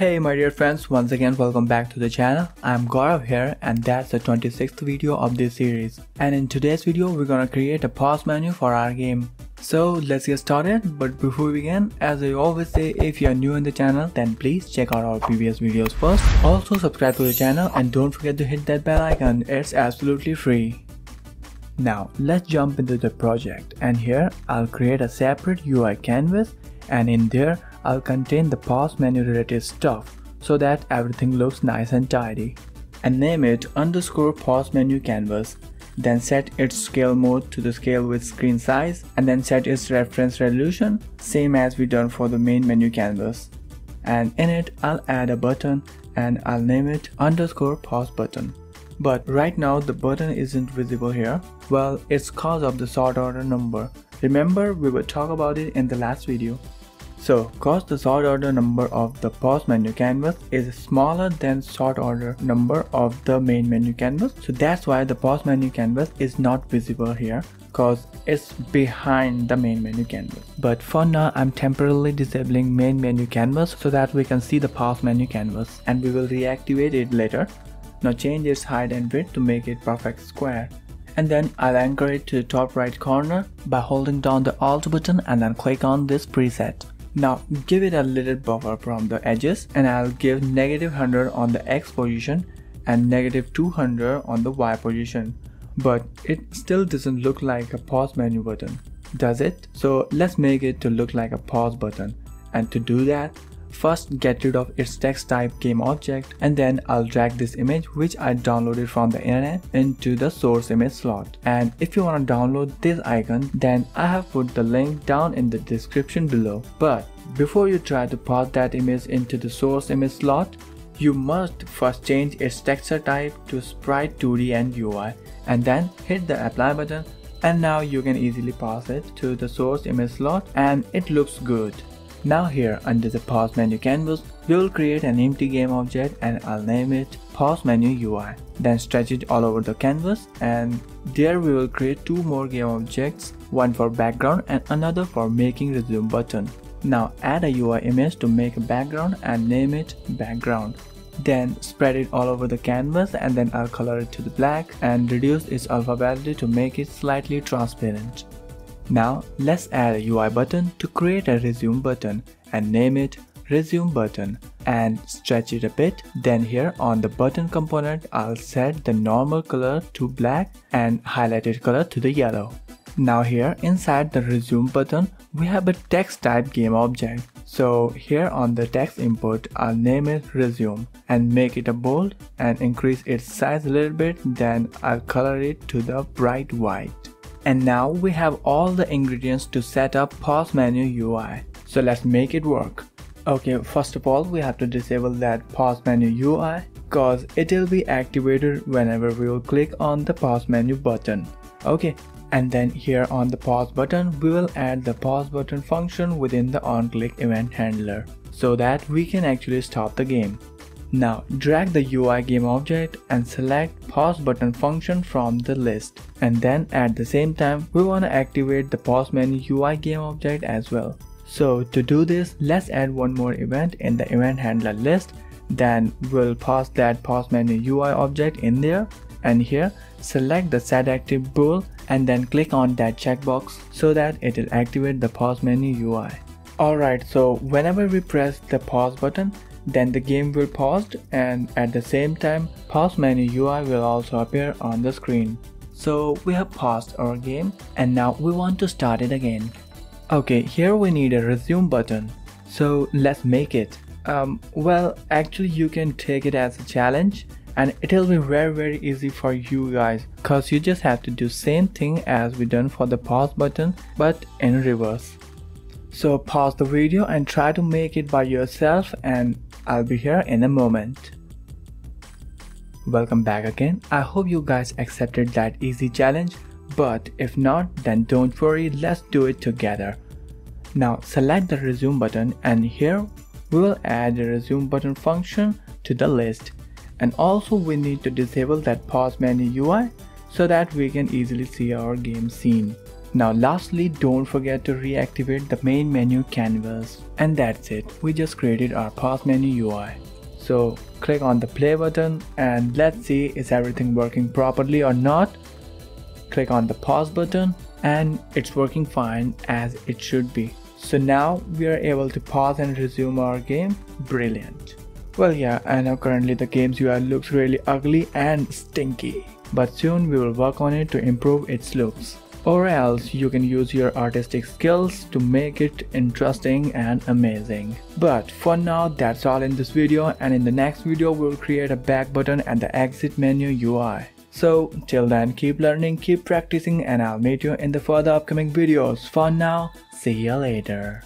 Hey my dear friends, once again welcome back to the channel. I'm Gaurav here and that's the 26th video of this series. And in today's video we're gonna create a pause menu for our game. So let's get started but before we begin, as I always say if you are new in the channel then please check out our previous videos first. Also subscribe to the channel and don't forget to hit that bell icon, it's absolutely free. Now let's jump into the project and here I'll create a separate UI canvas and in there I'll contain the pause menu related stuff so that everything looks nice and tidy. And name it underscore pause menu canvas. Then set its scale mode to the scale with screen size and then set its reference resolution same as we done for the main menu canvas. And in it I'll add a button and I'll name it underscore pause button. But right now the button isn't visible here. Well, it's cause of the sort order number. Remember we will talk about it in the last video. So, cause the sort order number of the pause menu canvas is smaller than sort order number of the main menu canvas. So that's why the pause menu canvas is not visible here cause it's behind the main menu canvas. But for now, I'm temporarily disabling main menu canvas so that we can see the pause menu canvas and we will reactivate it later. Now change its height and width to make it perfect square. And then I'll anchor it to the top right corner by holding down the Alt button and then click on this preset. Now give it a little buffer from the edges and I'll give negative 100 on the X position and negative 200 on the Y position. But it still doesn't look like a pause menu button, does it? So let's make it to look like a pause button. And to do that, First get rid of its text type game object and then I'll drag this image which I downloaded from the internet into the source image slot. And if you want to download this icon then I have put the link down in the description below. But before you try to pass that image into the source image slot, you must first change its texture type to sprite 2D and UI and then hit the apply button and now you can easily pass it to the source image slot and it looks good. Now here under the pause menu canvas, we will create an empty game object and I'll name it pause menu UI. Then stretch it all over the canvas and there we will create two more game objects, one for background and another for making resume button. Now add a UI image to make a background and name it background. Then spread it all over the canvas and then I'll color it to the black and reduce its alpha value to make it slightly transparent. Now let's add a UI button to create a resume button and name it resume button and stretch it a bit then here on the button component I'll set the normal color to black and highlighted color to the yellow. Now here inside the resume button we have a text type game object. So here on the text input I'll name it resume and make it a bold and increase its size a little bit then I'll color it to the bright white. And now we have all the ingredients to set up pause menu UI. So let's make it work. Okay, first of all, we have to disable that pause menu UI cause it will be activated whenever we will click on the pause menu button. Okay, and then here on the pause button, we will add the pause button function within the on-click event handler so that we can actually stop the game. Now drag the UI game object and select pause button function from the list. And then at the same time, we want to activate the pause menu UI game object as well. So to do this, let's add one more event in the event handler list. Then we'll pass that pause menu UI object in there. And here, select the set active bool and then click on that checkbox so that it will activate the pause menu UI. Alright, so whenever we press the pause button, then the game will pause and at the same time pause menu UI will also appear on the screen. So we have paused our game and now we want to start it again. Okay, here we need a resume button. So let's make it. Um, well, actually you can take it as a challenge and it'll be very very easy for you guys cause you just have to do same thing as we done for the pause button but in reverse. So pause the video and try to make it by yourself and I'll be here in a moment. Welcome back again. I hope you guys accepted that easy challenge, but if not, then don't worry, let's do it together. Now select the resume button and here we will add the resume button function to the list. And also we need to disable that pause menu UI so that we can easily see our game scene. Now lastly, don't forget to reactivate the main menu canvas. And that's it, we just created our pause menu UI. So click on the play button and let's see is everything working properly or not. Click on the pause button and it's working fine as it should be. So now we are able to pause and resume our game. Brilliant. Well yeah, I know currently the game's UI looks really ugly and stinky. But soon we will work on it to improve its looks. Or else you can use your artistic skills to make it interesting and amazing. But for now that's all in this video and in the next video we'll create a back button and the exit menu UI. So till then keep learning, keep practicing and I'll meet you in the further upcoming videos. For now, see you later.